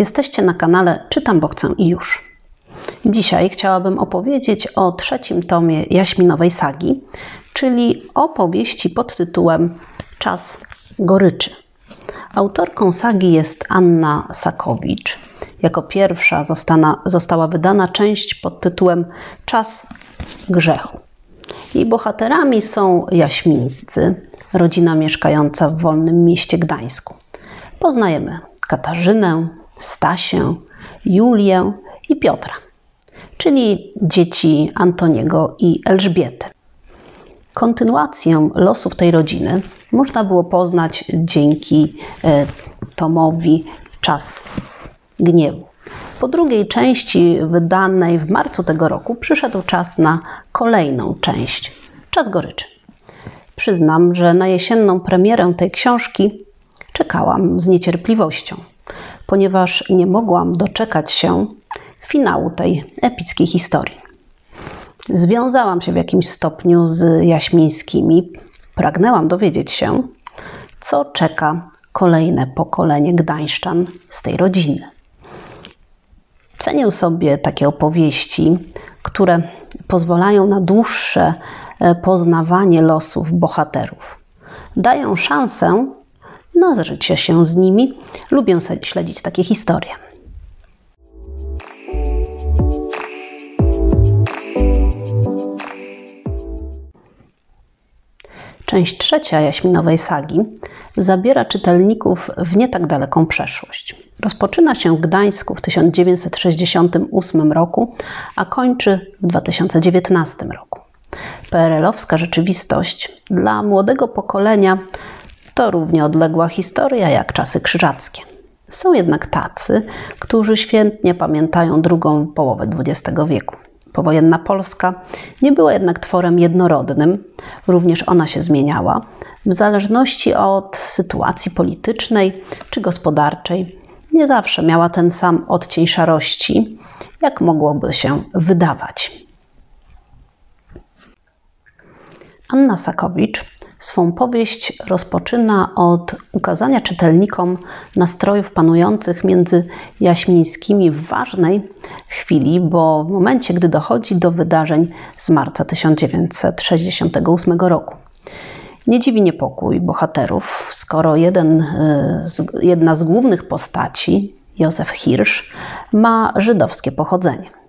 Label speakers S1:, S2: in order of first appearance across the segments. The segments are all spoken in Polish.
S1: Jesteście na kanale Czytam, bo chcę i już. Dzisiaj chciałabym opowiedzieć o trzecim tomie Jaśminowej Sagi, czyli opowieści pod tytułem Czas goryczy. Autorką sagi jest Anna Sakowicz. Jako pierwsza zostana, została wydana część pod tytułem Czas grzechu. Jej bohaterami są jaśmińscy, rodzina mieszkająca w wolnym mieście Gdańsku. Poznajemy Katarzynę, Stasię, Julię i Piotra, czyli dzieci Antoniego i Elżbiety. Kontynuację losów tej rodziny można było poznać dzięki e, tomowi Czas Gniewu. Po drugiej części, wydanej w marcu tego roku, przyszedł czas na kolejną część Czas Goryczy. Przyznam, że na jesienną premierę tej książki czekałam z niecierpliwością, ponieważ nie mogłam doczekać się finału tej epickiej historii. Związałam się w jakimś stopniu z Jaśmińskimi, pragnęłam dowiedzieć się, co czeka kolejne pokolenie Gdańszczan z tej rodziny. Cenię sobie takie opowieści, które pozwalają na dłuższe e, poznawanie losów bohaterów. Dają szansę na zżycie się z nimi. Lubię śledzić takie historie. Część trzecia Jaśminowej Sagi zabiera czytelników w nie tak daleką przeszłość. Rozpoczyna się w Gdańsku w 1968 roku, a kończy w 2019 roku. PRL-owska rzeczywistość dla młodego pokolenia to równie odległa historia jak czasy krzyżackie. Są jednak tacy, którzy świętnie pamiętają drugą połowę XX wieku. Powojenna Polska nie była jednak tworem jednorodnym, również ona się zmieniała w zależności od sytuacji politycznej czy gospodarczej. Nie zawsze miała ten sam odcień szarości, jak mogłoby się wydawać. Anna Sakowicz Swą powieść rozpoczyna od ukazania czytelnikom nastrojów panujących między Jaśmińskimi w ważnej chwili, bo w momencie, gdy dochodzi do wydarzeń z marca 1968 roku. Nie dziwi niepokój bohaterów, skoro jeden, jedna z głównych postaci, Józef Hirsch, ma żydowskie pochodzenie.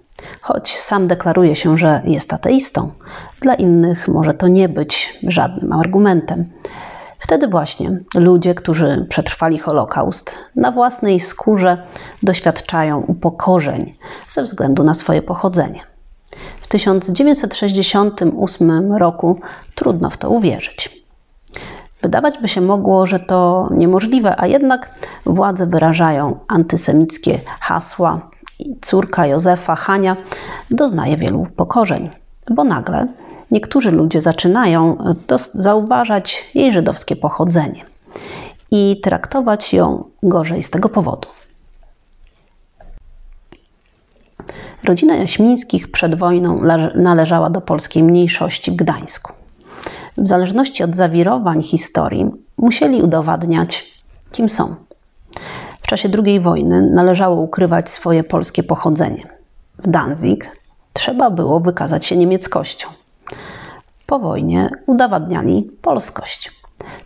S1: Choć sam deklaruje się, że jest ateistą, dla innych może to nie być żadnym argumentem. Wtedy właśnie ludzie, którzy przetrwali Holokaust, na własnej skórze doświadczają upokorzeń ze względu na swoje pochodzenie. W 1968 roku trudno w to uwierzyć. Wydawać by się mogło, że to niemożliwe, a jednak władze wyrażają antysemickie hasła, córka Józefa, Hania, doznaje wielu pokorzeń, bo nagle niektórzy ludzie zaczynają zauważać jej żydowskie pochodzenie i traktować ją gorzej z tego powodu. Rodzina Jaśmińskich przed wojną należała do polskiej mniejszości w Gdańsku. W zależności od zawirowań historii musieli udowadniać, kim są czasie II wojny należało ukrywać swoje polskie pochodzenie. W Danzig trzeba było wykazać się niemieckością. Po wojnie udowadniali polskość.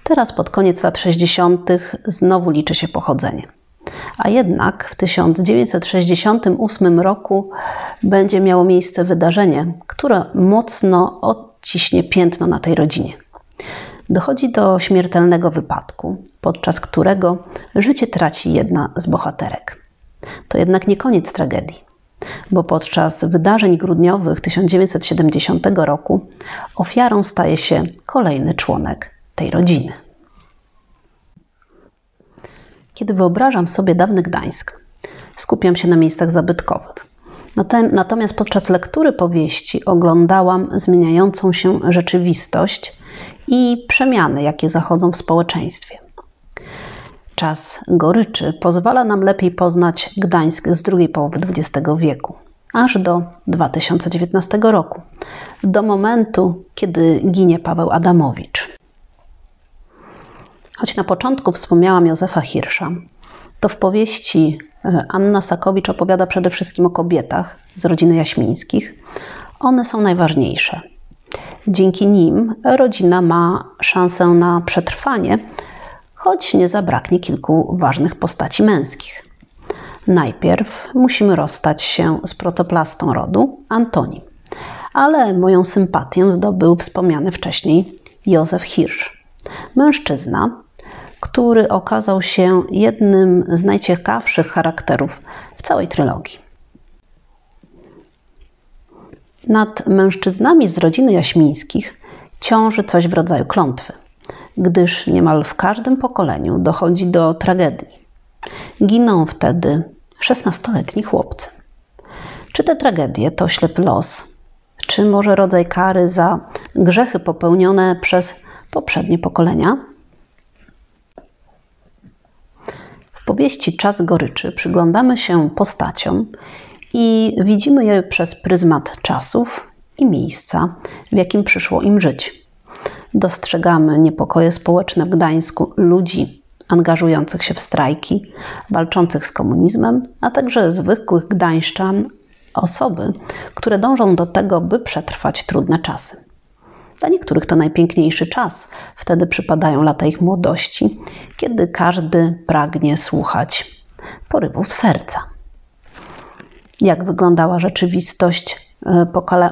S1: Teraz pod koniec lat 60. znowu liczy się pochodzenie. A jednak w 1968 roku będzie miało miejsce wydarzenie, które mocno odciśnie piętno na tej rodzinie dochodzi do śmiertelnego wypadku, podczas którego życie traci jedna z bohaterek. To jednak nie koniec tragedii, bo podczas wydarzeń grudniowych 1970 roku ofiarą staje się kolejny członek tej rodziny. Kiedy wyobrażam sobie dawny Gdańsk, skupiam się na miejscach zabytkowych. Natomiast podczas lektury powieści oglądałam zmieniającą się rzeczywistość i przemiany, jakie zachodzą w społeczeństwie. Czas goryczy pozwala nam lepiej poznać Gdańsk z drugiej połowy XX wieku, aż do 2019 roku, do momentu, kiedy ginie Paweł Adamowicz. Choć na początku wspomniałam Józefa Hirsza, to w powieści Anna Sakowicz opowiada przede wszystkim o kobietach z rodziny Jaśmińskich. One są najważniejsze. Dzięki nim rodzina ma szansę na przetrwanie, choć nie zabraknie kilku ważnych postaci męskich. Najpierw musimy rozstać się z protoplastą rodu, Antonim. Ale moją sympatię zdobył wspomniany wcześniej Józef Hirsch. Mężczyzna, który okazał się jednym z najciekawszych charakterów w całej trylogii. Nad mężczyznami z rodziny Jaśmińskich ciąży coś w rodzaju klątwy, gdyż niemal w każdym pokoleniu dochodzi do tragedii. Giną wtedy 16-letni chłopcy. Czy te tragedie to ślepy los, czy może rodzaj kary za grzechy popełnione przez poprzednie pokolenia? W powieści Czas goryczy przyglądamy się postaciom i widzimy je przez pryzmat czasów i miejsca, w jakim przyszło im żyć. Dostrzegamy niepokoje społeczne w Gdańsku ludzi angażujących się w strajki, walczących z komunizmem, a także zwykłych gdańszczan, osoby, które dążą do tego, by przetrwać trudne czasy. Dla niektórych to najpiękniejszy czas. Wtedy przypadają lata ich młodości, kiedy każdy pragnie słuchać porywów serca. Jak wyglądała rzeczywistość e,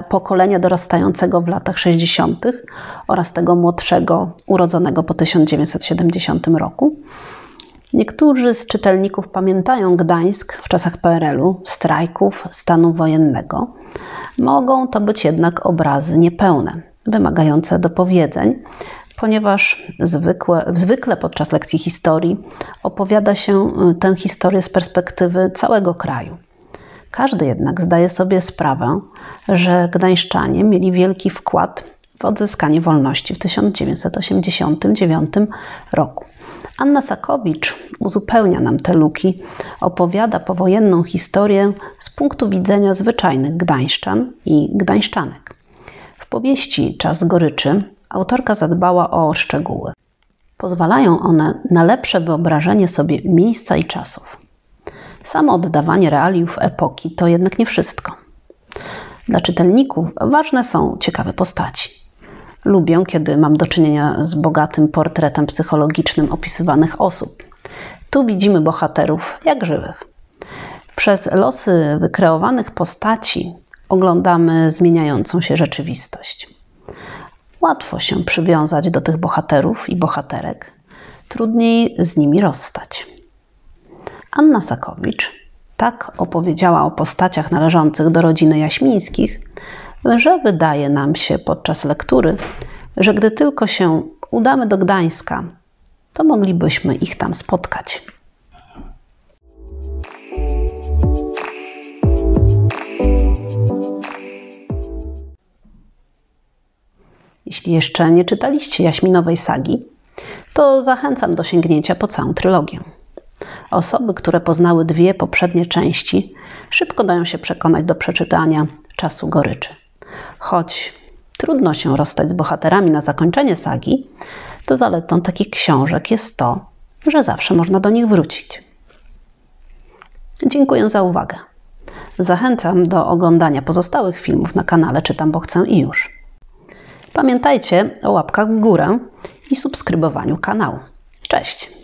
S1: pokolenia dorastającego w latach 60. oraz tego młodszego, urodzonego po 1970 roku? Niektórzy z czytelników pamiętają Gdańsk w czasach PRL-u, strajków, stanu wojennego. Mogą to być jednak obrazy niepełne, wymagające dopowiedzeń, ponieważ zwykle, zwykle podczas lekcji historii opowiada się y, tę historię z perspektywy całego kraju. Każdy jednak zdaje sobie sprawę, że Gdańszczanie mieli wielki wkład w odzyskanie wolności w 1989 roku. Anna Sakowicz uzupełnia nam te luki, opowiada powojenną historię z punktu widzenia zwyczajnych gdańszczan i gdańszczanek. W powieści Czas goryczy autorka zadbała o szczegóły. Pozwalają one na lepsze wyobrażenie sobie miejsca i czasów. Samo oddawanie realiów epoki to jednak nie wszystko. Dla czytelników ważne są ciekawe postaci. Lubię, kiedy mam do czynienia z bogatym portretem psychologicznym opisywanych osób. Tu widzimy bohaterów jak żywych. Przez losy wykreowanych postaci oglądamy zmieniającą się rzeczywistość. Łatwo się przywiązać do tych bohaterów i bohaterek, trudniej z nimi rozstać. Anna Sakowicz tak opowiedziała o postaciach należących do rodziny Jaśmińskich, że wydaje nam się podczas lektury, że gdy tylko się udamy do Gdańska, to moglibyśmy ich tam spotkać. Jeśli jeszcze nie czytaliście Jaśminowej sagi, to zachęcam do sięgnięcia po całą trylogię. Osoby, które poznały dwie poprzednie części, szybko dają się przekonać do przeczytania czasu goryczy. Choć trudno się rozstać z bohaterami na zakończenie sagi, to zaletą takich książek jest to, że zawsze można do nich wrócić. Dziękuję za uwagę. Zachęcam do oglądania pozostałych filmów na kanale Czytam, bo chcę i już. Pamiętajcie o łapkach w górę i subskrybowaniu kanału. Cześć!